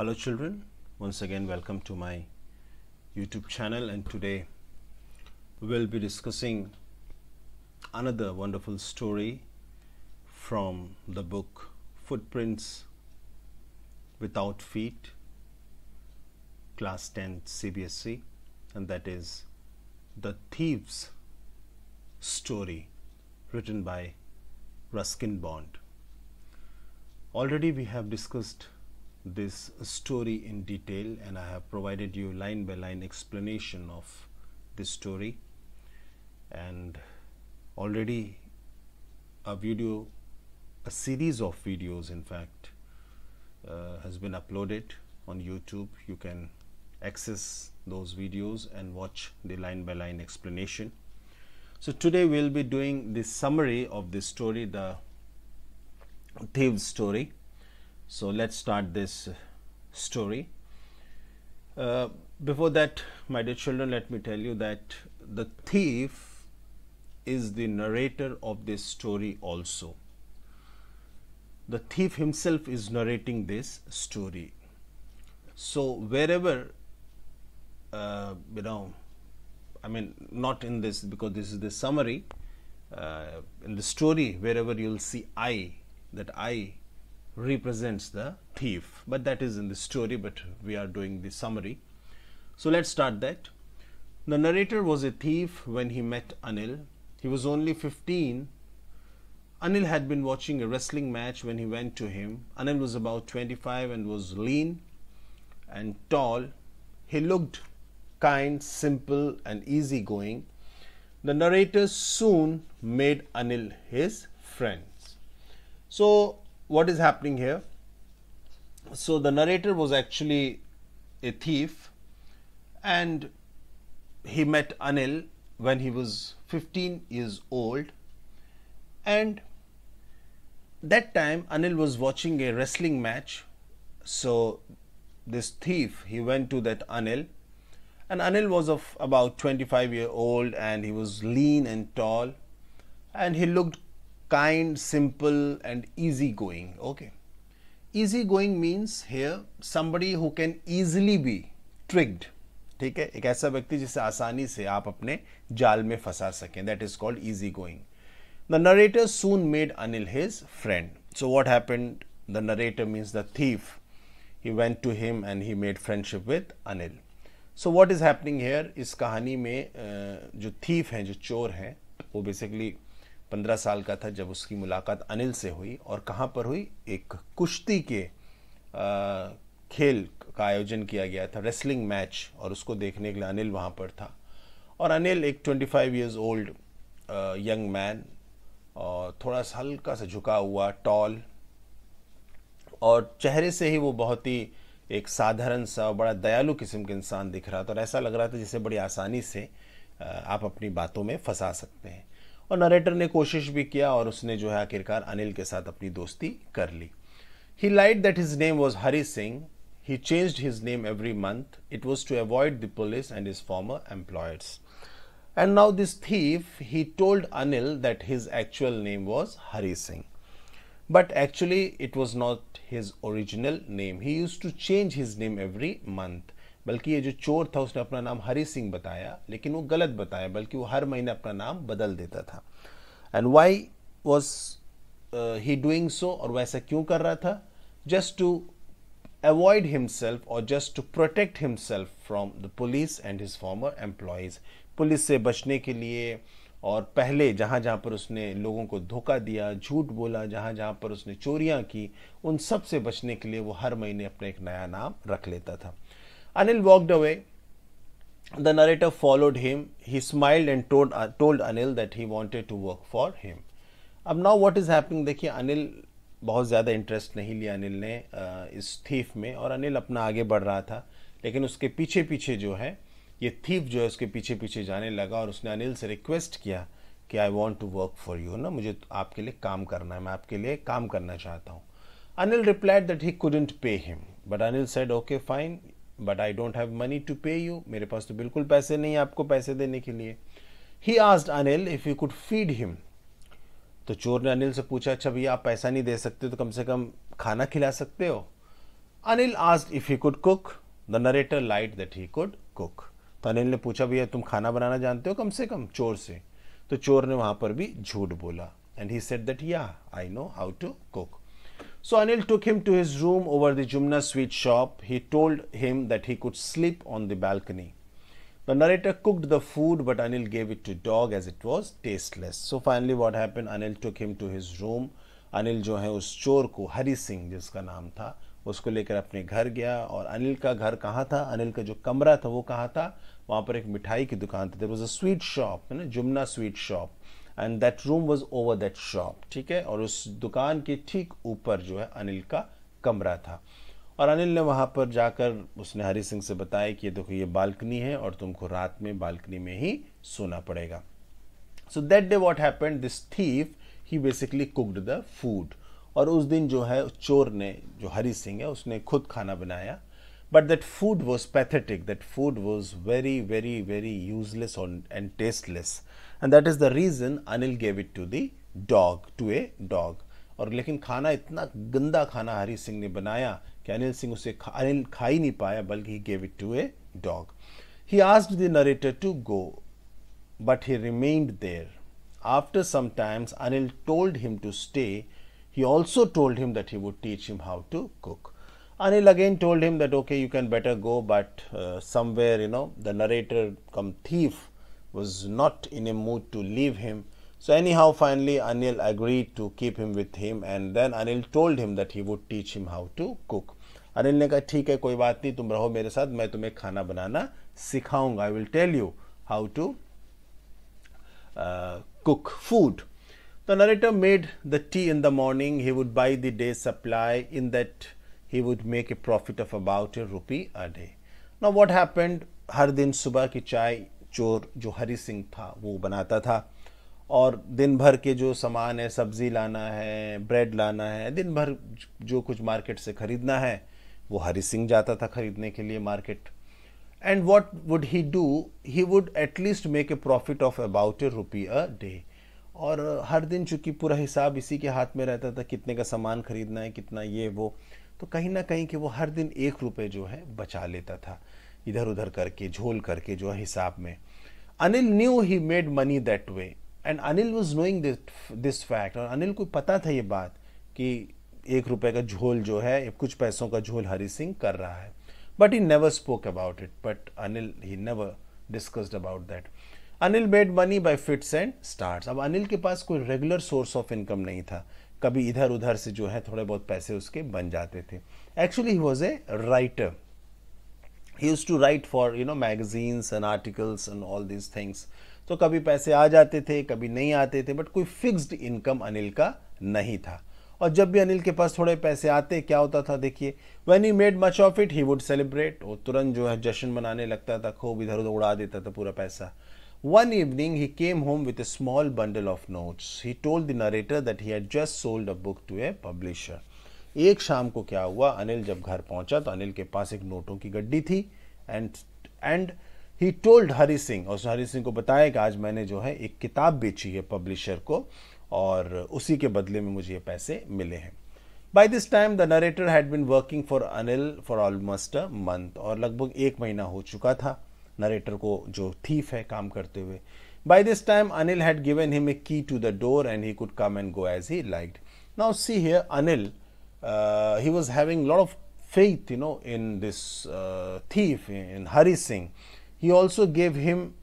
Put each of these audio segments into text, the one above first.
Hello, children. Once again, welcome to my YouTube channel. And today we'll be discussing another wonderful story from the book Footprints Without Feet, Class 10 CBSE, and that is The Thieves Story, written by Ruskin Bond. Already we have discussed this story in detail and I have provided you line by line explanation of this story. And already a video a series of videos in fact uh, has been uploaded on YouTube. You can access those videos and watch the line by line explanation. So today we'll be doing the summary of this story the thieves story so let's start this story. Uh, before that my dear children let me tell you that the thief is the narrator of this story also. The thief himself is narrating this story. So wherever uh, you know i mean not in this because this is the summary uh, in the story wherever you'll see i that I represents the thief. But that is in the story but we are doing the summary. So let's start that. The narrator was a thief when he met Anil. He was only 15 Anil had been watching a wrestling match when he went to him. Anil was about 25 and was lean and tall. He looked kind simple and easygoing. The narrator soon made Anil his friend so, what is happening here? So, the narrator was actually a thief and he met Anil when he was 15 years old. And that time Anil was watching a wrestling match. So this thief he went to that Anil. And Anil was of about 25 year old and he was lean and tall. And he looked kind, simple, and easygoing. Okay. Easygoing means here somebody who can easily be tricked. ठीक है एक ऐसा व्यक्ति जिसे आसानी से आप अपने जाल में फंसा सकें that is called easy going the narrator soon made Anil his friend so what happened the narrator means the thief he went to him and he made friendship with Anil. So what is happening here? इस कहानी में जो thief हैं जो चोर हैं वो basically पंद्रह साल का था जब उसकी मुलाकात अनिल से हुई और कहाँ पर हुई? एक कुश्ती के खेल का आयोजन किया गया था रेसलिंग मैच और उसको देखने के लिए अनिल वहाँ पर था। और अनिल एक 25 five years old young man और थोड़ा सा हल्का सा झुका हुआ टॉल और चेहरे से ही वो बहुत ही एक साधारण सा बड़ा दयालु किस्म के इंसान दिख रहा था। और ऐसा लग रहा था जिसे बड़ी आसानी से आप अपनी बातों में फंसा सकते हैं। और नरेटर ने कोशिश भी किया और उसने जो है आखिरकार अनिल के साथ अपनी दोस्ती कर ली। He lied that his name was Hari Singh he change his name every month it was to avoid the police and his former employees and now this thief he told Anil that his actual name was Hari Singh but actually it was not his original name he used to change his name every month बल्कि ये जो चोर था, उसने अपना नाम हरी सिंह बताया, लेकिन वो गलत बताया, बल्कि वो हर महीने अपना नाम बदल देता था। And why was he doing so और वैसा क्यों कर रहा था? जस्ट टू अवॉइड हिमसेल्फ और just to protect himself from the police and his former employees police से बचने के लिए, और पहले जहाँ जहाँ पर उसने लोगों को धोखा दिया, झूठ बोला, जहाँ जहाँ पर उसने चोरियाँ की, उन सबसे बचने के लिए वो हर महीने अपना एक नया नाम रख लेता था। Anil walked away. The narrator followed him. He smiled and told, uh, told Anil that he wanted to work for him. अब नाउ व्हाट इज़ हैपनिंग देखिए अनिल बहुत ज़्यादा इंटरेस्ट नहीं लिया अनिल ने इस थीफ में और अनिल अपना आगे बढ़ रहा था लेकिन उसके पीछे पीछे जो है ये थीफ जो है उसके पीछे पीछे जाने लगा और उसने अनिल से रिक्वेस्ट किया कि I want to work for you ना मुझे आपके लिए काम करना है मैं आपके लिए काम करना चाहता हूँ Anil replied that he couldn't pay him but Anil said okay fine but I don't have money to pay you मेरे पास तो बिल्कुल पैसे नहीं है आपको पैसे देने के लिए। He asked Anil if you could feed him तो चोर ने अनिल से पूछा अच्छा भैया, आप पैसा नहीं दे सकते तो कम से कम खाना खिला सकते हो? Anil asked if he could cook. The narrator lied that he could cook. तो अनिल ने पूछा, भैया, तुम खाना बनाना जानते हो कम से कम चोर से? तो चोर ने वहाँ पर भी झूठ बोला। And he said that yeah I know how to cook So Anil took him to his room over the Jumna sweet shop. He told him that he could sleep on the balcony. The narrator cooked the food, but Anil gave it to dog as it was tasteless. So finally, what happened? Anil took him to his room. Anil जो है उस चोर को हरी सिंह जिसका नाम था उसको लेकर अपने घर गया और अनिल का घर कहाँ था अनिल का जो कमरा था वो कहाँ था वहाँ पर एक मिठाई की दुकान थी there was a sweet shop है ना Jumna sweet shop and that room was over that shop ठीक है? और उस दुकान के ठीक ऊपर जो है अनिल का कमरा था। और अनिल ने वहाँ पर जाकर उसने हरी सिंह से बताया कि देखो, ये बालकनी है और तुमको रात में बालकनी में ही सोना पड़ेगा। So that day what happened this thief he basically cooked the food और उस दिन जो है, चोर ने, जो हरी सिंह है, उसने खुद खाना बनाया। But that food was pathetic that food was very very very useless and tasteless and that is the reason Anil gave it to the dog to a dog और लेकिन खाना इतना गंदा खाना हरी सिंह ने बनाया कि अनिल सिंह उसे खा, अनिल खा ही नहीं पाया बल्कि he gave it to a dog he asked the narrator to go but he remained there After some times, Anil told him to stay. He also told him that he would teach him how to cook. Anil again told him that okay, you can better go, but uh, somewhere you know the narrator, come thief, was not in a mood to leave him. So anyhow, finally Anil agreed to keep him with him, and then Anil told him that he would teach him how to cook. Anil ने कहा ठीक है कोई बात नहीं तुम रहो मेरे साथ मैं तुम्हें खाना बनाना सिखाऊंगा I will tell you how to cook food. The narrator made the tea in the morning. He would buy the day's supply. In that, he would make a profit of about a rupee a day. Now, what happened? हर दिन सुबह की चाय चोर जो हरी सिंह था वो बनाता था और दिन भर के जो सामान है सब्ज़ी लाना है ब्रेड लाना है दिन भर जो कुछ मार्केट से खरीदना है वो हरी सिंह जाता था खरीदने के लिए market and what would he do he would at least make a profit of about a rupee a day और हर दिन चूँकि पूरा हिसाब इसी के हाथ में रहता था कितने का सामान खरीदना है कितना ये वो तो कहीं ना कहीं कि वो हर दिन एक रुपए जो है बचा लेता था इधर उधर करके झोल करके जो है हिसाब में। Anil knew he made money that way and Anil was knowing this fact और अनिल को पता था ये बात कि एक रुपए का झोल जो है कुछ पैसों का झोल हरी सिंह कर रहा है। But he never spoke about it but Anil, he never discussed about that. Anil made money by fits and start अब अनिल के पास कोई रेगुलर सोर्स ऑफ़ इनकम नहीं था। कभी इधर उधर से जो है थोड़े बहुत पैसे उसके बन जाते थे। Actually he was a writer he used to write for you know magazines and articles and all these things तो कभी पैसे आ जाते थे, कभी नहीं आते थे बट कोई फिक्स्ड इनकम अनिल का नहीं था। और जब भी अनिल के पास थोड़े पैसे आते, क्या होता था देखिए when he made much of it he would celebrate वो तुरंत जो है जश्न मनाने लगता था, खूब इधर उधर उड़ा देता था पूरा पैसा। One evening he came home with a small bundle of notes he told the narrator that he had just sold a book to a publisher एक शाम को क्या हुआ? अनिल जब घर पहुँचा तो अनिल के पास एक नोटों की गड्डी थी and and he told Hari Singh और हरी सिंह को बताया कि आज मैंने जो है एक किताब बेची है पब्लिशर को, और उसी के बदले में मुझे ये पैसे मिले हैं। By this time the narrator had been working for Anil for almost a month और लगभग एक महीना हो चुका था। narrator ko jo thief hai kaam karte hue by this time anil had given him a key to the door and he could come and go as he liked. Now see here anil uh, he was having lot of faith you know in this uh, thief in hari singh. He also gave him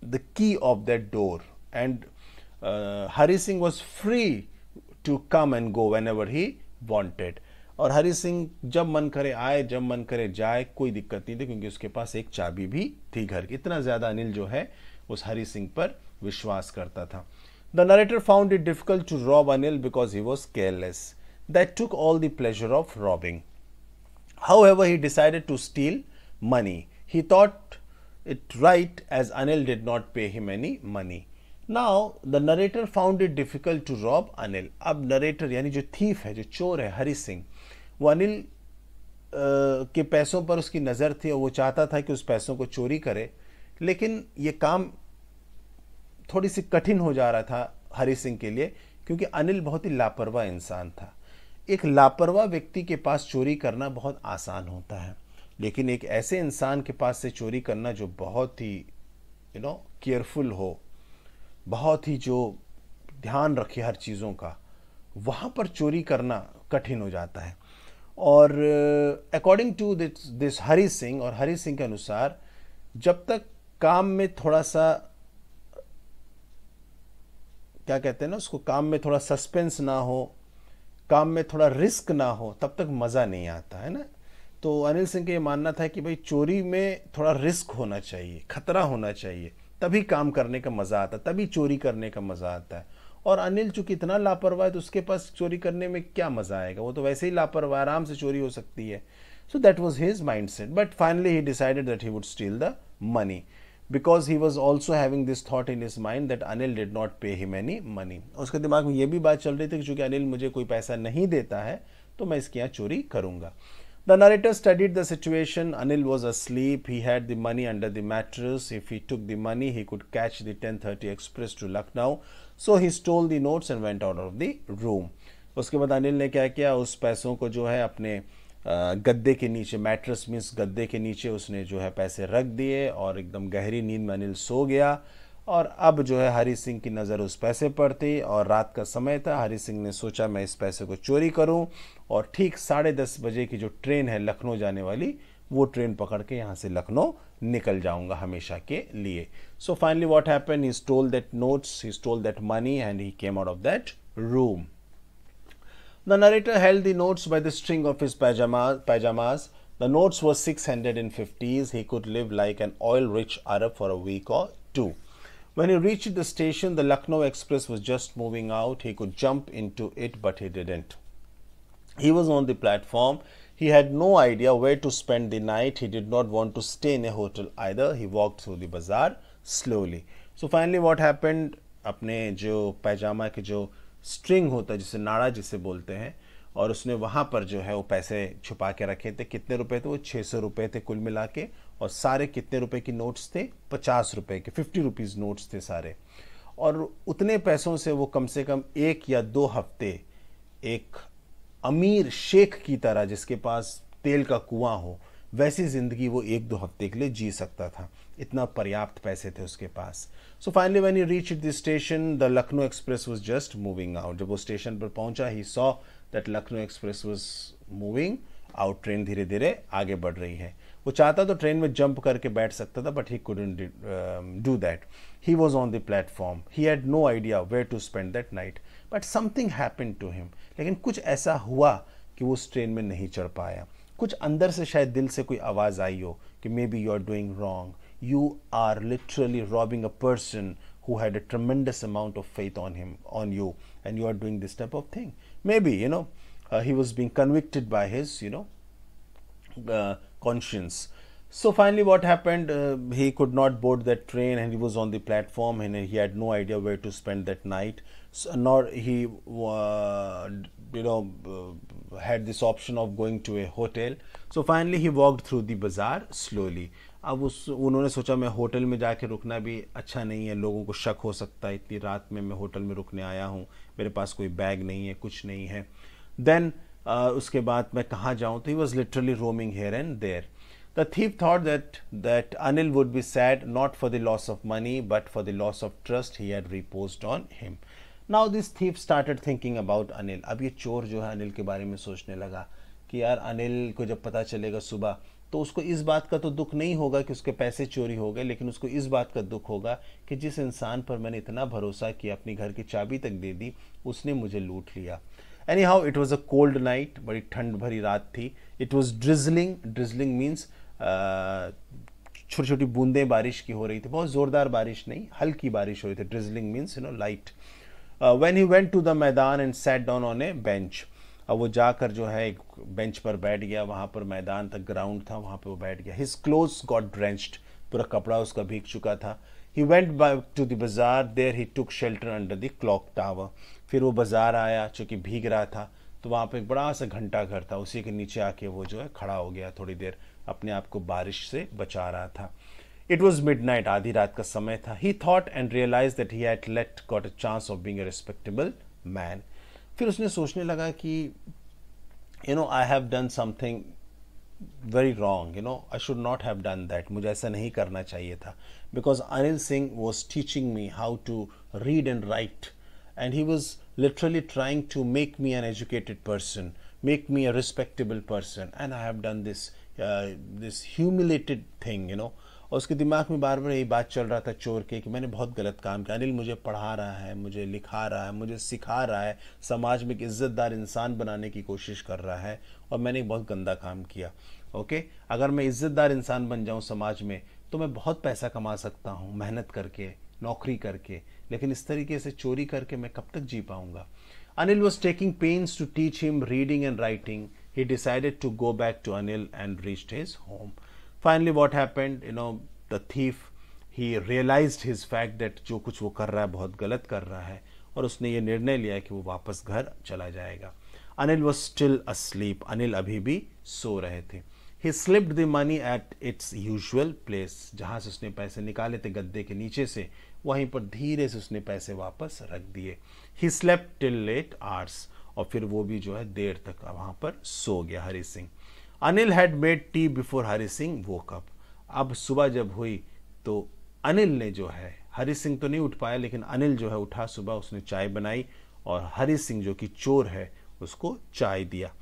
the key of that door and uh, hari singh was free to come and go whenever he wanted. और हरी सिंह जब मन करे आए, जब मन करे जाए, कोई दिक्कत नहीं थी, क्योंकि उसके पास एक चाबी भी थी घर की। इतना ज़्यादा अनिल जो है, उस हरी सिंह पर विश्वास करता था। The narrator found it difficult to rob Anil because he was careless that took all the pleasure of robbing however he decided to steal money he thought it right as Anil did not pay him any money now the narrator found it difficult to rob Anil अब narrator यानी जो thief है, जो चोर है, हरी सिंह वो अनिल के पैसों पर उसकी नज़र थी और वो चाहता था कि उस पैसों को चोरी करे। लेकिन ये काम थोड़ी सी कठिन हो जा रहा था हरी सिंह के लिए, क्योंकि अनिल बहुत ही लापरवाह इंसान था। एक लापरवाह व्यक्ति के पास चोरी करना बहुत आसान होता है, लेकिन एक ऐसे इंसान के पास से चोरी करना जो बहुत ही यू नो केयरफुल हो, बहुत ही जो ध्यान रखे हर चीज़ों का, वहाँ पर चोरी करना कठिन हो जाता है। और according to this this Hari Singh और हरी सिंह के अनुसार, जब तक काम में थोड़ा सा, क्या कहते हैं ना उसको, काम में थोड़ा सस्पेंस ना हो, काम में थोड़ा रिस्क ना हो, तब तक मज़ा नहीं आता, है ना? तो अनिल सिंह का ये मानना था कि भाई चोरी में थोड़ा रिस्क होना चाहिए, खतरा होना चाहिए, तभी काम करने का मज़ा आता है तभी चोरी करने का मज़ा आता है। और अनिल चूँकि इतना लापरवाह है तो उसके पास चोरी करने में क्या मज़ा आएगा वो तो वैसे ही लापरवाह आराम से चोरी हो सकती है so that was his mind set but finally he decided that he would steal the money because he was also having this thought in his mind that Anil did not pay him any money उसके दिमाग में ये भी बात चल रही थी कि चूँकि अनिल मुझे कोई पैसा नहीं देता है तो मैं इसके यहाँ चोरी करूँगा The narrator studied the situation. Anil was asleep. He had the money under the mattress. If he took the money, he could catch the 10:30 express to Lucknow. So, he stole the notes and went out of the room. उसके बाद अनिल ने क्या किया? उस पैसों को जो है अपने गद्दे के नीचे मैट्रेस मीन्स गद्दे के नीचे उसने जो है पैसे रख दिए और एकदम गहरी नींद में अनिल सो गया। और अब जो है हरी सिंह की नज़र उस पैसे पर थी और रात का समय था। हरी सिंह ने सोचा, मैं इस पैसे को चोरी करूँ। और ठीक साढ़े दस बजे की जो ट्रेन है, लखनऊ जाने वाली वो ट्रेन पकड़ के यहाँ से लखनऊ निकल जाऊंगा हमेशा के लिए so finally what happen he stole that notes he stole that money and he came out of that room The narrator held the notes by the string of his pajamas. pajamas. The notes were 650s. He could live like an oil rich Arab for a week or two. When he reached the station, the Lucknow Express was just moving out. He could jump into it, but he didn't. He was on the platform. He had no idea where to spend the night. He did not want to stay in a hotel either. He walked through the bazaar slowly. So finally, what happened? अपने जो पैजामा के जो string होता है, जिसे नाड़ा जिसे बोलते हैं, और उसने वहाँ पर जो है वो पैसे छुपा के रखे थे। कितने रुपए थे वो? छः सौ रुपये थे कुल मिला के। और सारे कितने रुपए की नोट्स थे? पचास रुपए के। फिफ्टी रुपीज़ नोट्स थे सारे। और उतने पैसों से वो कम से कम एक या दो हफ़्ते, एक अमीर शेख की तरह जिसके पास तेल का कुआँ हो, वैसी ज़िंदगी वो एक दो हफ़्ते के लिए जी सकता था। इतना पर्याप्त पैसे थे उसके पास। So finally when you reach the station the Lucknow express was just moving out जब वो स्टेशन पर पहुँचा he saw that Lucknow express was moving out train धीरे धीरे आगे बढ़ रही है। वो चाहता तो ट्रेन में जंप करके बैठ सकता था but he couldn't do that he was on the platform he had no idea where to spend that night but something happen to him लेकिन कुछ ऐसा हुआ कि वो उस ट्रेन में नहीं चढ़ पाया कुछ अंदर से शायद दिल से कोई आवाज़ आई हो कि maybe you are doing wrong you are literally robbing a person who had a tremendous amount of faith on him, on you, and you are doing this type of thing. Maybe, you know, uh, he was being convicted by his, you know, uh, conscience. So finally, what happened? Uh, he could not board that train, and he was on the platform, and he had no idea where to spend that night. nor he uh, you know had this option of going to a hotel. So finally he walked through the bazaar slowly. अब उस उन्होंने सोचा मैं hotel में जाके रुकना भी अच्छा नहीं है। लोगों को शक हो सकता है इतनी रात में मैं होटल में रुकने आया हूँ। मेरे पास कोई बैग नहीं है कुछ नहीं है। देन uh, उसके बाद मैं कहाँ जाऊँ? तो he was literally roaming here and there the thief thought that that Anil would be sad not for the loss of money but for the loss of trust he had repose on him Now this thief started thinking about Anil अब ये चोर जो है अनिल के बारे में सोचने लगा कि यार अनिल को जब पता चलेगा सुबह तो उसको इस बात का तो दुख नहीं होगा कि उसके पैसे चोरी हो गए, लेकिन उसको इस बात का दुख होगा कि जिस इंसान पर मैंने इतना भरोसा किया, अपनी घर की चाबी तक दे दी, उसने मुझे लूट लिया। Anyhow it was a cold night बड़ी ठंड भरी रात थी। It was drizzling drizzling means छोटी छोटी बूंदें बारिश की हो रही थी। बहुत ज़ोरदार बारिश नहीं, हल्की बारिश हो रही थी। Drizzling means you know light when he went to the maidan and sat down on a bench अब वो जाकर जो है एक बेंच पर बैठ गया, वहाँ पर मैदान तक ग्राउंड था, वहाँ पर वो बैठ गया। हिज क्लोज गॉट ड्रेंच्ड पूरा कपड़ा उसका भीग चुका था। He went to the bazaar there he took shelter under the clock tower फिर वो बाज़ार आया चूँकि भीग रहा था। तो वहाँ एक बड़ा सा घंटा घर था, उसी के नीचे आके वो जो है खड़ा हो गया थोड़ी देर, अपने आप को बारिश से बचा रहा था। इट वॉज मिड नाइट आधी रात का समय था ही thought and realise that he had late got a chance of being a respectable man फिर उसने सोचने लगा कि you know I have done something very wrong you know I should not have done that मुझे ऐसा नहीं करना चाहिए था because Anil Singh was teaching me how to read and write and he was literally trying to make me an educated person make me a respectable person and I have done this uh, this humiliated thing you know और उसके दिमाग में बार बार यही बात चल रहा था चोर के, कि मैंने बहुत गलत काम किया। अनिल मुझे पढ़ा रहा है, मुझे लिखा रहा है, मुझे सिखा रहा है, समाज में एक इज़्ज़तदार इंसान बनाने की कोशिश कर रहा है और मैंने एक बहुत गंदा काम किया। ओके? अगर मैं इज़्ज़तदार इंसान बन जाऊँ समाज में तो मैं बहुत पैसा कमा सकता हूँ, मेहनत करके, नौकरी करके, लेकिन इस तरीके से चोरी करके मैं कब तक जी पाऊँगा? Anil was taking pains to teach him reading and writing he decided to go back to Anil and reached his home. Finally, what happened? You know, the thief he realized his fact that जो कुछ वो कर रहा है बहुत गलत कर रहा है और उसने ये निर्णय लिया कि वो वापस घर चला जाएगा। Anil was still asleep Anil अभी भी सो रहे थे। He slipped the money at its usual place जहाँ से उसने पैसे निकाले थे गद्दे के नीचे से वहीं पर धीरे से उसने पैसे वापस रख दिए। He slept till late hours और फिर वो भी जो है देर तक वहाँ पर सो गया Hari Singh. Anil had made tea before Hari Singh वो कप अब सुबह जब हुई तो अनिल ने जो है हरी सिंह तो नहीं उठ पाया, लेकिन अनिल जो है उठा सुबह, उसने चाय बनाई और हरी सिंह जो कि चोर है, उसको चाय दिया।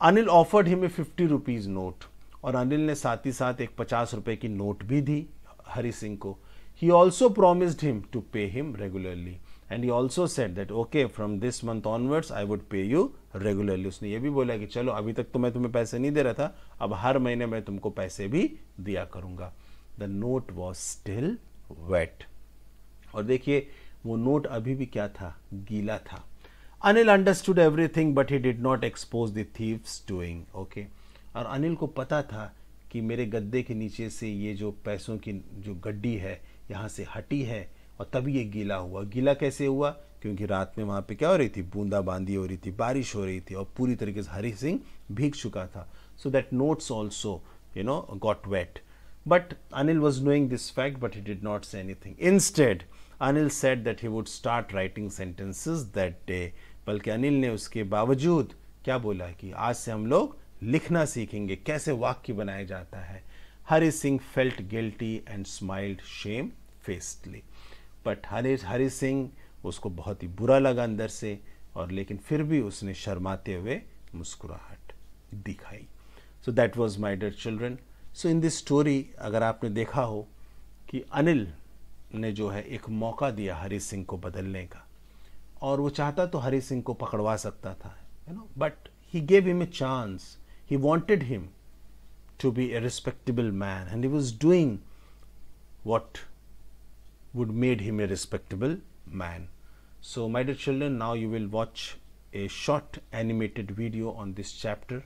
Anil offered him a fifty rupees note और अनिल ने साथ ही साथ एक पचास रुपए की नोट भी दी हरी सिंह को। He also promised him to pay him regularly and he also said that okay from this month onwards I would pay you regularly उसने ये भी बोला कि चलो, अभी तक तो मैं तुम्हें पैसे नहीं दे रहा था, अब हर महीने मैं तुमको पैसे भी दिया करूँगा। The note was still wet और देखिए, वो नोट अभी भी क्या था? गीला था। Anil understood everything but he did not expose the thieves doing okay और अनिल को पता था कि मेरे गद्दे के नीचे से ये जो पैसों की, जो गड्डी है, यहाँ से हटी है और तभी ये गीला हुआ। गीला कैसे हुआ? क्योंकि रात में वहाँ पे क्या हो रही थी? बूंदा बांदी हो रही थी, बारिश हो रही थी और पूरी तरीके से हरी सिंह भीग चुका था। So that notes also you know got wet but Anil was knowing this fact but he did not say anything instead Anil said that he would start writing sentences that day बल्कि अनिल ने उसके बावजूद क्या बोला कि आज से हम लोग लिखना सीखेंगे, कैसे वाक्य बनाया जाता है। Hari Singh felt guilty and smiled shamefacedly but Hari Hari Singh, उसको बहुत ही बुरा लगा अंदर से, और लेकिन फिर भी उसने शर्माते हुए मुस्कुराहट दिखाई। So that was my dear children so in this story अगर आपने देखा हो कि अनिल ने जो है एक मौका दिया हरी सिंह को बदलने का, और वो चाहता तो हरी सिंह को पकड़वा सकता था you know but he gave him a chance he wanted him to be a respectable man and he was doing what would made him a respectable man. So my dear children now you will watch a short animated video on this chapter.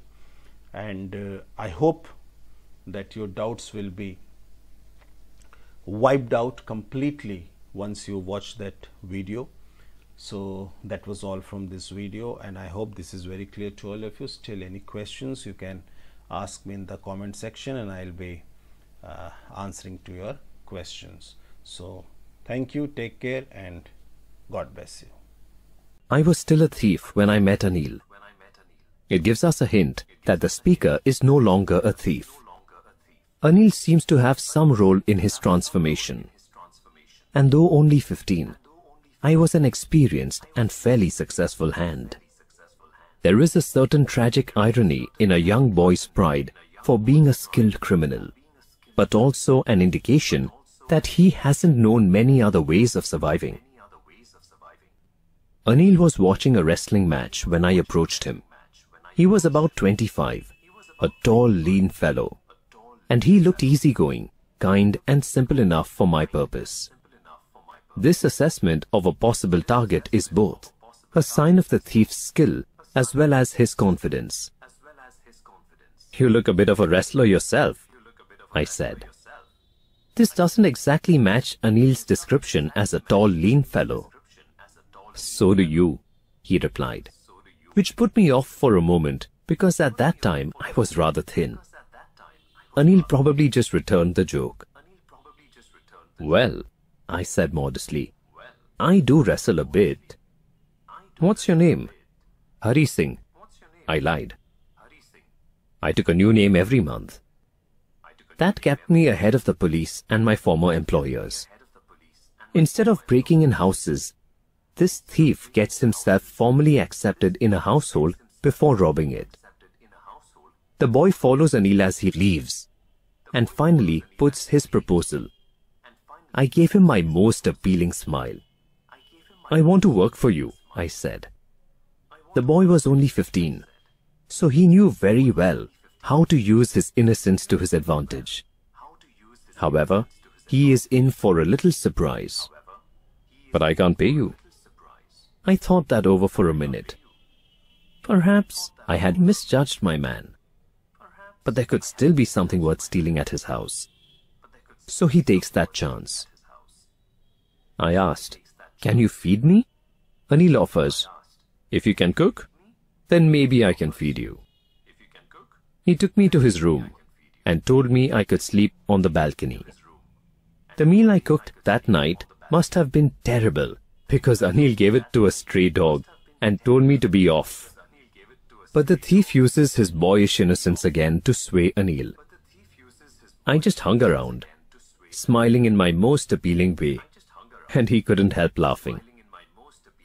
And uh, i hope that your doubts will be wiped out completely once you watch that video. So that was all from this video and i hope this is very clear to all of you. Still any questions you can ask me in the comment section and I'll be uh, answering to your questions. So thank you, take care and God bless you. I was still a thief when I met Anil. It gives us a hint that the speaker is no longer a thief. Anil seems to have some role in his transformation. And though only 15, I was an experienced and fairly successful hand. There is a certain tragic irony in a young boy's pride for being a skilled criminal, but also an indication that he hasn't known many other ways of surviving. Anil was watching a wrestling match when I approached him. He was about 25, a tall, lean fellow, and he looked easygoing, kind and simple enough for my purpose. This assessment of a possible target is both a sign of the thief's skill as well as his confidence. You look a bit of a wrestler yourself, I said. This doesn't exactly match Anil's description as a tall, lean fellow. So do you, he replied, which put me off for a moment because at that time I was rather thin. Anil probably just returned the joke. Well, I said modestly, I do wrestle a bit. What's your name? Hari Singh. I lied. I took a new name every month. That kept me ahead of the police and my former employers. Instead of breaking in houses, this thief gets himself formally accepted in a household before robbing it. The boy follows Anil as he leaves and finally puts his proposal. I gave him my most appealing smile. I want to work for you, I said. The boy was only 15, so he knew very well how to use his innocence to his advantage. However, he is in for a little surprise. But I can't pay you. I thought that over for a minute. Perhaps I had misjudged my man. But there could still be something worth stealing at his house. So he takes that chance. I asked, Can you feed me? Anil offers, If you can cook, then maybe I can feed you. He took me to his room and told me I could sleep on the balcony. The meal I cooked that night must have been terrible because Anil gave it to a stray dog and told me to be off. But the thief uses his boyish innocence again to sway Anil. I just hung around, smiling in my most appealing way, and he couldn't help laughing.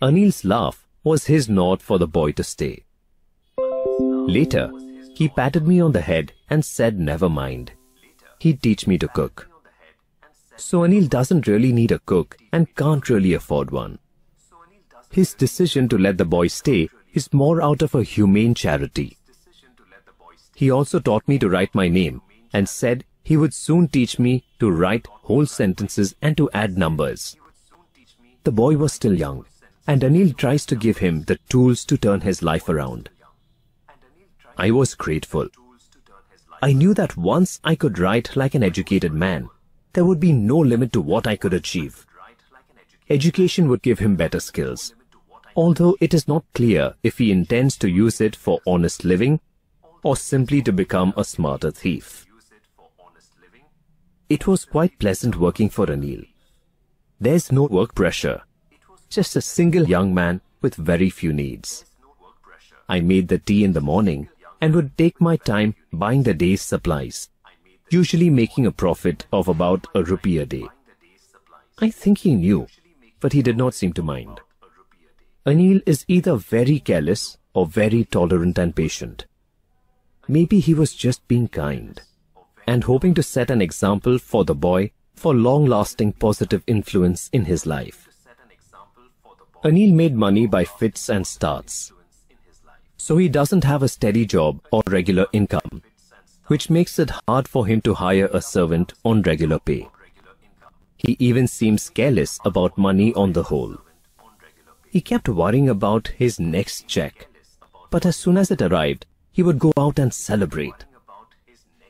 Anil's laugh was his nod for the boy to stay. Later, he patted me on the head and said never mind. He'd teach me to cook. So Anil doesn't really need a cook and can't really afford one. His decision to let the boy stay is more out of a humane charity. He also taught me to write my name and said he would soon teach me to write whole sentences and to add numbers. The boy was still young, and Anil tries to give him the tools to turn his life around. I was grateful. I knew that once I could write like an educated man, there would be no limit to what I could achieve. Education would give him better skills, although it is not clear if he intends to use it for honest living or simply to become a smarter thief. It was quite pleasant working for Anil. There's no work pressure, just a single young man with very few needs. I made the tea in the morning and would take my time buying the day's supplies, usually making a profit of about a rupee a day. I think he knew, but he did not seem to mind. Anil is either very careless or very tolerant and patient. Maybe he was just being kind and hoping to set an example for the boy for long-lasting positive influence in his life. Anil made money by fits and starts. So he doesn't have a steady job or regular income, which makes it hard for him to hire a servant on regular pay. He even seems careless about money on the whole. He kept worrying about his next check, but as soon as it arrived, he would go out and celebrate.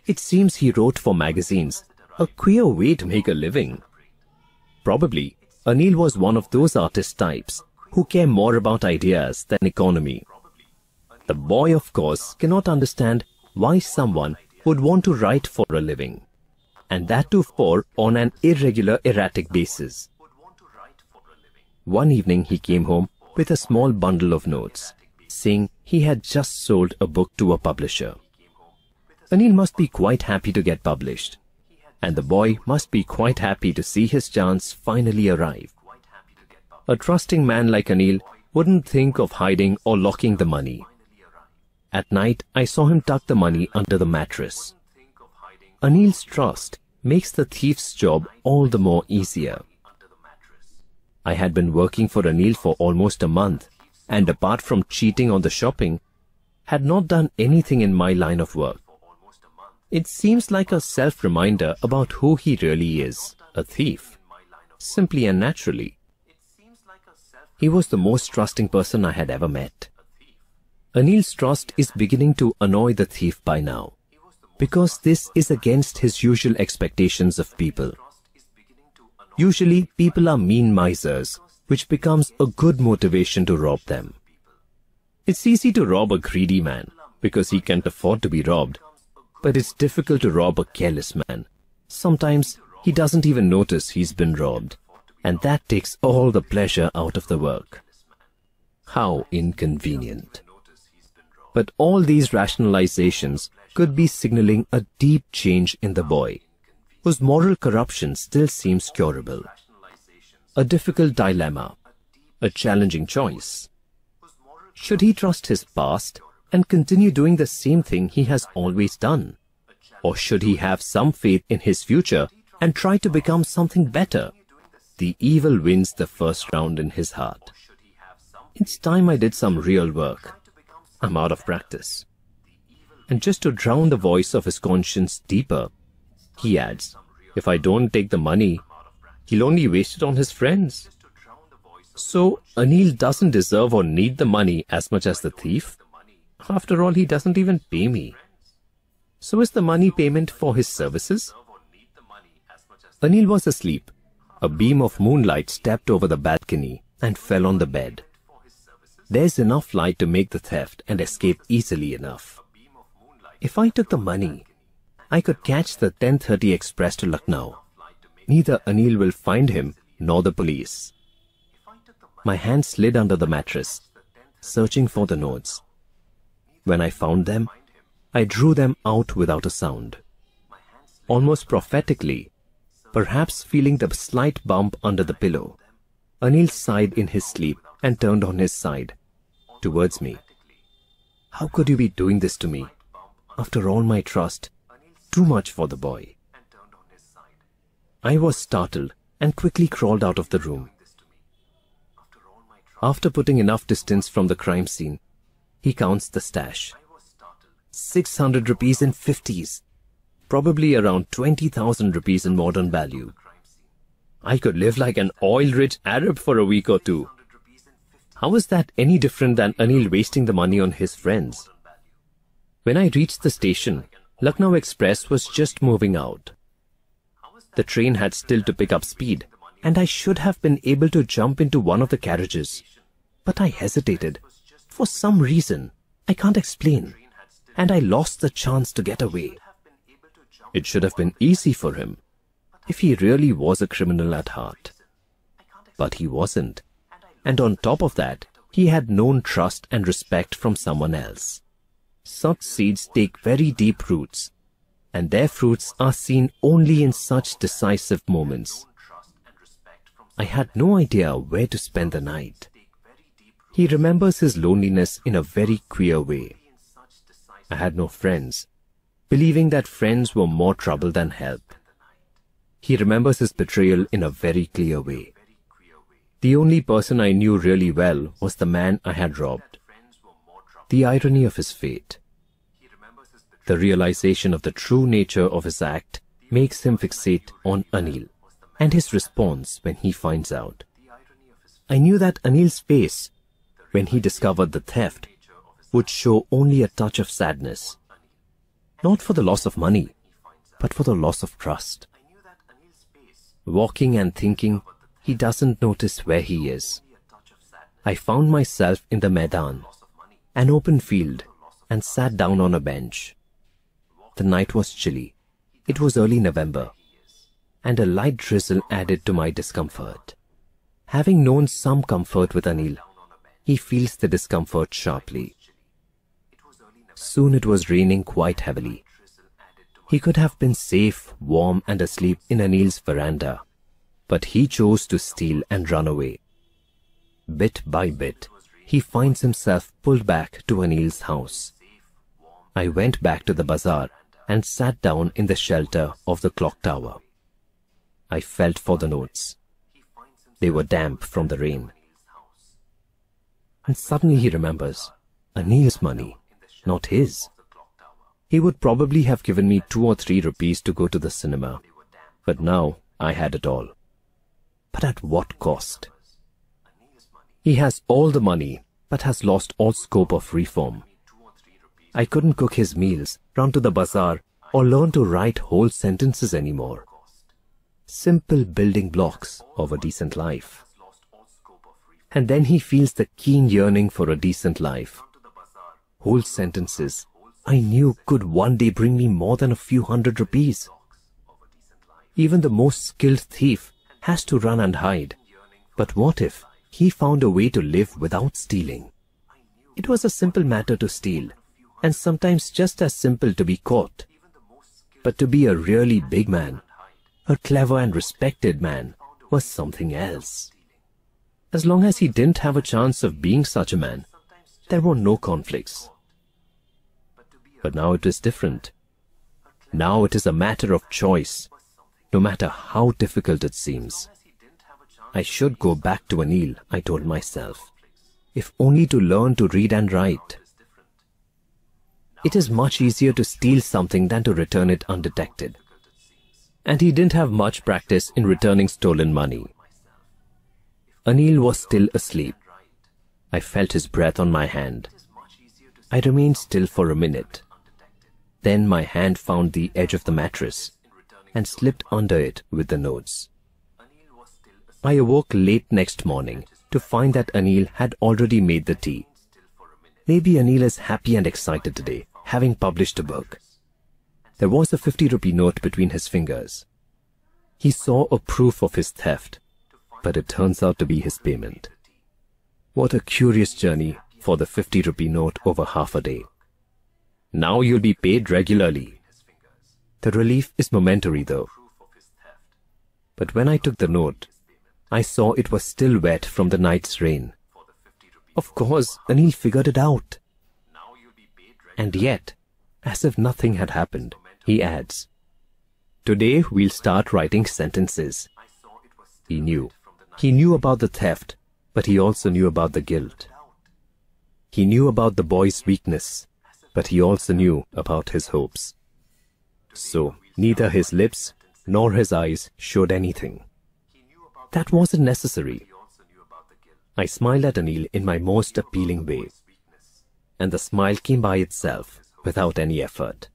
It seems he wrote for magazines, a queer way to make a living. Probably, Anil was one of those artist types who care more about ideas than economy. The boy, of course, cannot understand why someone would want to write for a living, and that too for on an irregular, erratic basis. One evening he came home with a small bundle of notes, saying he had just sold a book to a publisher. Anil must be quite happy to get published, and the boy must be quite happy to see his chance finally arrive. A trusting man like Anil wouldn't think of hiding or locking the money. At night, I saw him tuck the money under the mattress. Anil's trust makes the thief's job all the more easier. I had been working for Anil for almost a month, and apart from cheating on the shopping, had not done anything in my line of work. It seems like a self-reminder about who he really is, a thief, simply and naturally. He was the most trusting person I had ever met. Anil's trust is beginning to annoy the thief by now, because this is against his usual expectations of people. Usually, people are mean misers, which becomes a good motivation to rob them. It's easy to rob a greedy man, because he can't afford to be robbed, but it's difficult to rob a careless man. Sometimes he doesn't even notice he's been robbed, and that takes all the pleasure out of the work. How inconvenient. But all these rationalizations could be signaling a deep change in the boy, whose moral corruption still seems curable. A difficult dilemma, a challenging choice. Should he trust his past and continue doing the same thing he has always done? Or should he have some faith in his future and try to become something better? The evil wins the first round in his heart. It's time I did some real work. I'm out of practice. And just to drown the voice of his conscience deeper, he adds, if I don't take the money, he'll only waste it on his friends. So Anil doesn't deserve or need the money as much as the thief. After all, he doesn't even pay me. So is the money payment for his services? Anil was asleep. A beam of moonlight stepped over the balcony and fell on the bed. There's enough light to make the theft and escape easily enough. If I took the money, I could catch the 10.30 express to Lucknow. Neither Anil will find him nor the police. My hand slid under the mattress, searching for the notes. When I found them, I drew them out without a sound. Almost prophetically, perhaps feeling the slight bump under the pillow, Anil sighed in his sleep and turned on his side, towards me. How could you be doing this to me? After all my trust, too much for the boy. I was startled and quickly crawled out of the room. After putting enough distance from the crime scene, he counts the stash. 600 rupees in 50s. Probably around 20,000 rupees in modern value. I could live like an oil-rich Arab for a week or two. How is that any different than Anil wasting the money on his friends? When I reached the station, Lucknow Express was just moving out. The train had still to pick up speed, and I should have been able to jump into one of the carriages. But I hesitated. For some reason, I can't explain. And I lost the chance to get away. It should have been easy for him, if he really was a criminal at heart. But he wasn't. And on top of that, he had known trust and respect from someone else. Such seeds take very deep roots, and their fruits are seen only in such decisive moments. I had no idea where to spend the night. He remembers his loneliness in a very queer way. I had no friends, believing that friends were more trouble than help. He remembers his betrayal in a very clear way. The only person I knew really well was the man I had robbed. The irony of his fate. The realization of the true nature of his act makes him fixate on Anil and his response when he finds out. I knew that Anil's face, when he discovered the theft, would show only a touch of sadness. Not for the loss of money, but for the loss of trust. Walking and thinking, he doesn't notice where he is. I found myself in the Maidan, an open field, and sat down on a bench. The night was chilly. It was early November, and a light drizzle added to my discomfort. Having known some comfort with Anil, he feels the discomfort sharply. Soon it was raining quite heavily. He could have been safe, warm and asleep in Anil's veranda, but he chose to steal and run away. Bit by bit, he finds himself pulled back to Anil's house. I went back to the bazaar and sat down in the shelter of the clock tower. I felt for the notes. They were damp from the rain. And suddenly he remembers Anil's money, not his. He would probably have given me two or three rupees to go to the cinema. But now I had it all. But at what cost? He has all the money, but has lost all scope of reform. I couldn't cook his meals, run to the bazaar, or learn to write whole sentences anymore. Simple building blocks of a decent life. And then he feels the keen yearning for a decent life. Whole sentences I knew could one day bring me more than a few hundred rupees. Even the most skilled thief has to run and hide. But what if he found a way to live without stealing? It was a simple matter to steal, and sometimes just as simple to be caught. But to be a really big man, a clever and respected man, was something else. As long as he didn't have a chance of being such a man, there were no conflicts. But now it is different. Now it is a matter of choice, no matter how difficult it seems. I should go back to Anil, I told myself, if only to learn to read and write. It is much easier to steal something than to return it undetected. And he didn't have much practice in returning stolen money. Anil was still asleep. I felt his breath on my hand. I remained still for a minute. Then my hand found the edge of the mattress and slipped under it with the notes. I awoke late next morning to find that Anil had already made the tea. Maybe Anil is happy and excited today, having published a book. There was a 50 rupee note between his fingers. He saw a proof of his theft, but it turns out to be his payment. What a curious journey for the 50 rupee note over half a day. Now you'll be paid regularly. The relief is momentary though. But when I took the note, I saw it was still wet from the night's rain. Of course, Anil figured it out. And yet, as if nothing had happened, he adds, Today we'll start writing sentences. He knew. He knew about the theft, but he also knew about the guilt. He knew about the boy's weakness, but he also knew about his hopes. So, neither his lips nor his eyes showed anything. That wasn't necessary. I smiled at Anil in my most appealing way, and the smile came by itself without any effort.